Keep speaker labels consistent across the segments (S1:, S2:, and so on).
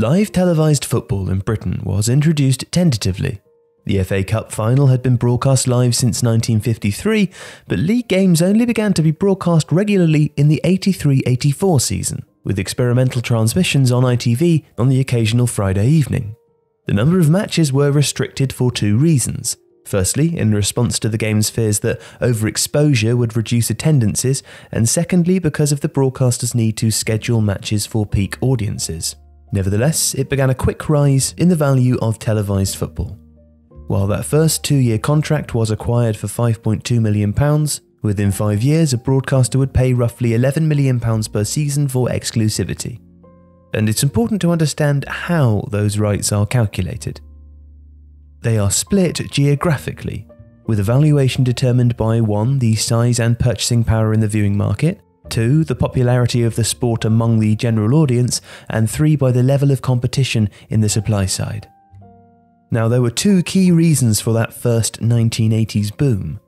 S1: Live televised football in Britain was introduced tentatively. The FA Cup final had been broadcast live since 1953, but league games only began to be broadcast regularly in the 83 84 season, with experimental transmissions on ITV on the occasional Friday evening. The number of matches were restricted for two reasons. Firstly, in response to the game's fears that overexposure would reduce attendances, and secondly, because of the broadcaster's need to schedule matches for peak audiences. Nevertheless, it began a quick rise in the value of televised football. While that first two year contract was acquired for £5.2 million, within five years a broadcaster would pay roughly £11 million per season for exclusivity. And it's important to understand how those rights are calculated. They are split geographically, with a valuation determined by 1. the size and purchasing power in the viewing market, 2. the popularity of the sport among the general audience, and 3. by the level of competition in the supply side. Now, there were two key reasons for that first 1980s boom.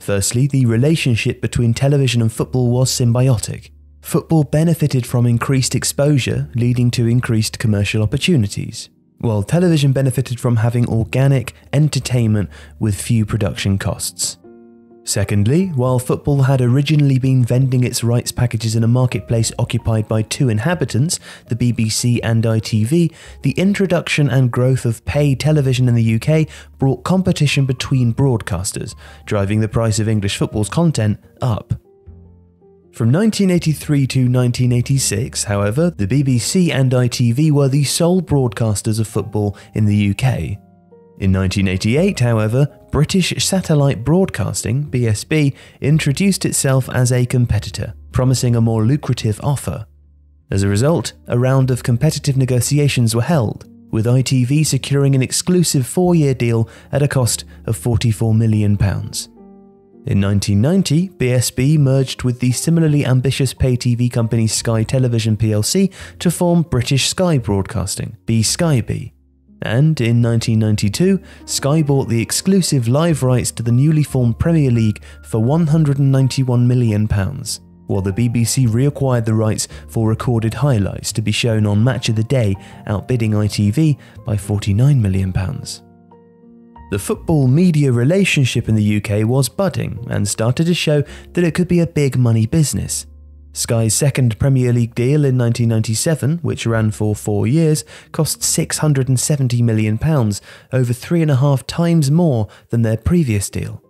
S1: Firstly, the relationship between television and football was symbiotic. Football benefited from increased exposure, leading to increased commercial opportunities, while television benefited from having organic entertainment with few production costs. Secondly, while football had originally been vending its rights packages in a marketplace occupied by two inhabitants, the BBC and ITV, the introduction and growth of pay television in the UK brought competition between broadcasters, driving the price of English football's content up. From 1983 to 1986, however, the BBC and ITV were the sole broadcasters of football in the UK. In 1988, however, British Satellite Broadcasting, BSB, introduced itself as a competitor, promising a more lucrative offer. As a result, a round of competitive negotiations were held, with ITV securing an exclusive four year deal at a cost of £44 million. In 1990, BSB merged with the similarly ambitious pay TV company Sky Television plc to form British Sky Broadcasting, BSkyB, and in 1992, Sky bought the exclusive live rights to the newly formed Premier League for £191 million, while the BBC reacquired the rights for recorded highlights to be shown on Match of the Day, outbidding ITV by £49 million. The football media relationship in the UK was budding and started to show that it could be a big money business. Sky's second Premier League deal in 1997, which ran for four years, cost £670 million, over three and a half times more than their previous deal.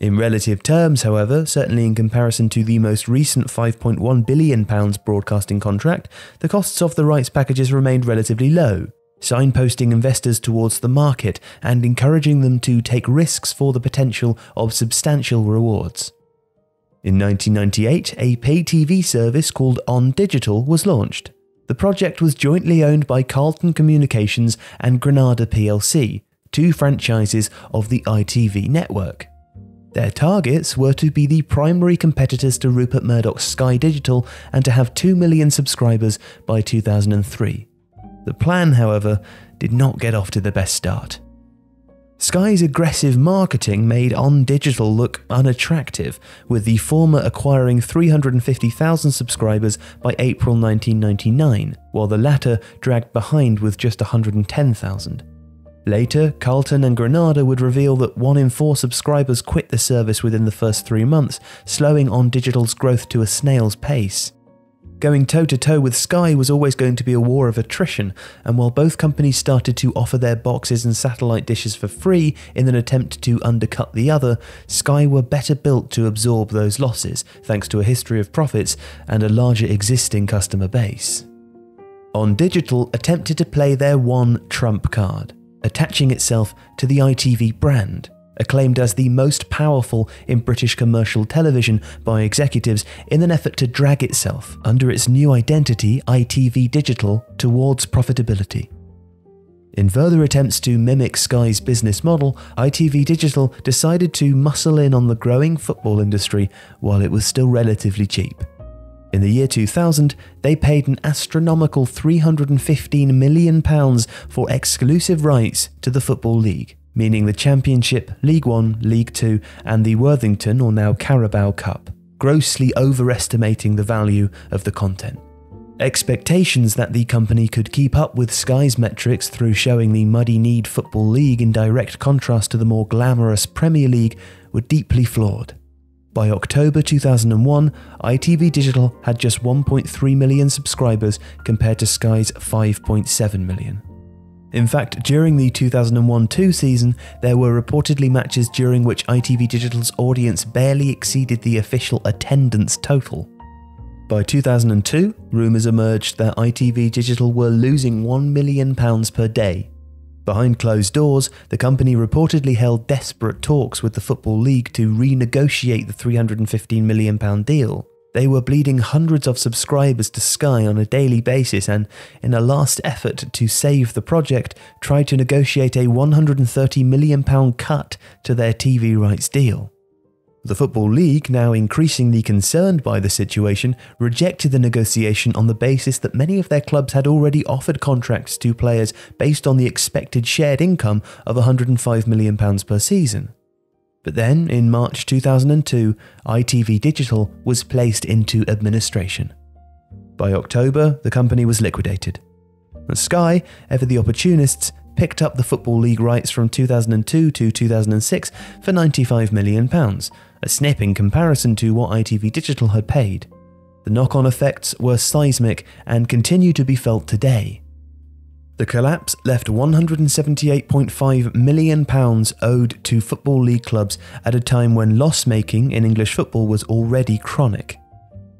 S1: In relative terms, however, certainly in comparison to the most recent £5.1 billion broadcasting contract, the costs of the rights packages remained relatively low, signposting investors towards the market and encouraging them to take risks for the potential of substantial rewards. In 1998, a pay TV service called On Digital was launched. The project was jointly owned by Carlton Communications and Granada plc, two franchises of the ITV network. Their targets were to be the primary competitors to Rupert Murdoch's Sky Digital and to have 2 million subscribers by 2003. The plan, however, did not get off to the best start. Sky's aggressive marketing made On Digital look unattractive, with the former acquiring 350,000 subscribers by April 1999, while the latter dragged behind with just 110,000. Later, Carlton and Granada would reveal that one in four subscribers quit the service within the first three months, slowing On Digital's growth to a snail's pace. Going toe to toe with Sky was always going to be a war of attrition, and while both companies started to offer their boxes and satellite dishes for free in an attempt to undercut the other, Sky were better built to absorb those losses thanks to a history of profits and a larger existing customer base. On Digital attempted to play their one trump card, attaching itself to the ITV brand acclaimed as the most powerful in British commercial television by executives in an effort to drag itself, under its new identity, ITV Digital, towards profitability. In further attempts to mimic Sky's business model, ITV Digital decided to muscle in on the growing football industry while it was still relatively cheap. In the year 2000, they paid an astronomical £315 million for exclusive rights to the Football League meaning the Championship, League One, League Two, and the Worthington or now Carabao Cup, grossly overestimating the value of the content. Expectations that the company could keep up with Sky's metrics through showing the muddy kneed Football League in direct contrast to the more glamorous Premier League were deeply flawed. By October 2001, ITV Digital had just 1.3 million subscribers compared to Sky's 5.7 million. In fact, during the 2001 2 season, there were reportedly matches during which ITV Digital's audience barely exceeded the official attendance total. By 2002, rumours emerged that ITV Digital were losing £1 million per day. Behind closed doors, the company reportedly held desperate talks with the Football League to renegotiate the £315 million deal. They were bleeding hundreds of subscribers to Sky on a daily basis and, in a last effort to save the project, tried to negotiate a £130 million cut to their TV rights deal. The Football League, now increasingly concerned by the situation, rejected the negotiation on the basis that many of their clubs had already offered contracts to players based on the expected shared income of £105 million per season. But then, in March 2002, ITV Digital was placed into administration. By October, the company was liquidated. And Sky, ever the opportunists, picked up the Football League rights from 2002 to 2006 for £95 million, a snip in comparison to what ITV Digital had paid. The knock on effects were seismic and continue to be felt today. The collapse left £178.5 million owed to Football League clubs at a time when loss making in English football was already chronic.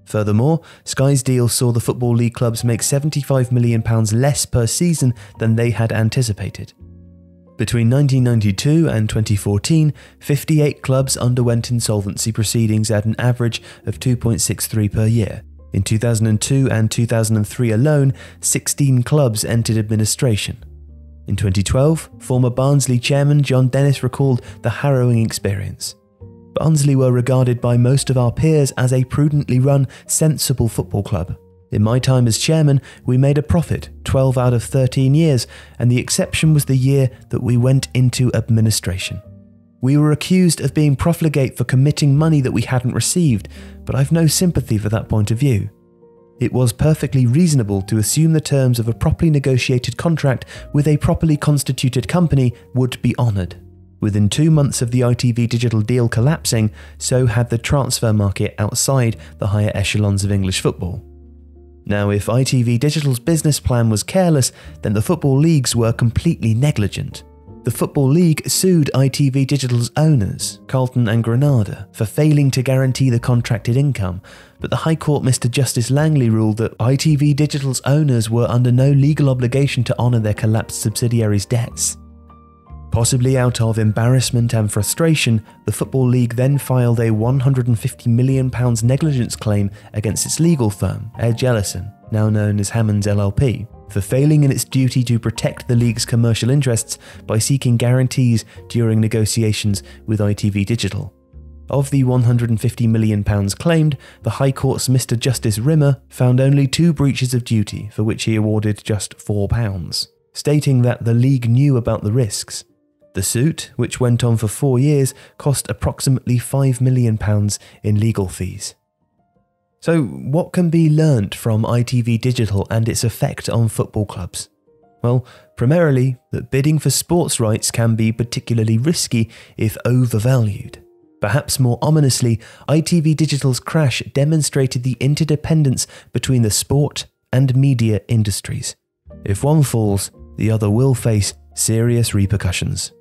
S1: Furthermore, Sky's deal saw the Football League clubs make £75 million less per season than they had anticipated. Between 1992 and 2014, 58 clubs underwent insolvency proceedings at an average of 2.63 per year, in 2002 and 2003 alone, 16 clubs entered administration. In 2012, former Barnsley chairman John Dennis recalled the harrowing experience. Barnsley were regarded by most of our peers as a prudently run, sensible football club. In my time as chairman, we made a profit 12 out of 13 years, and the exception was the year that we went into administration. We were accused of being profligate for committing money that we hadn't received, but I've no sympathy for that point of view. It was perfectly reasonable to assume the terms of a properly negotiated contract with a properly constituted company would be honoured. Within two months of the ITV digital deal collapsing, so had the transfer market outside the higher echelons of English football. Now, if ITV Digital's business plan was careless, then the football leagues were completely negligent. The Football League sued ITV Digital's owners, Carlton and Granada, for failing to guarantee the contracted income, but the High Court Mr. Justice Langley ruled that ITV Digital's owners were under no legal obligation to honour their collapsed subsidiaries' debts. Possibly out of embarrassment and frustration, the Football League then filed a £150 million negligence claim against its legal firm, Edge Ellison, now known as Hammonds LLP, for failing in its duty to protect the league's commercial interests by seeking guarantees during negotiations with ITV Digital. Of the £150 million claimed, the High Court's Mr. Justice Rimer found only two breaches of duty for which he awarded just £4, stating that the league knew about the risks. The suit, which went on for four years, cost approximately £5 million in legal fees. So, what can be learnt from ITV Digital and its effect on football clubs? Well, primarily that bidding for sports rights can be particularly risky if overvalued. Perhaps more ominously, ITV Digital's crash demonstrated the interdependence between the sport and media industries. If one falls, the other will face serious repercussions.